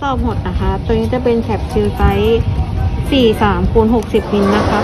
ทั้งหมดนะคะ ตัวนี้จะเป็นแคปซิลไซส์ 43คูณ60มิลนะคะ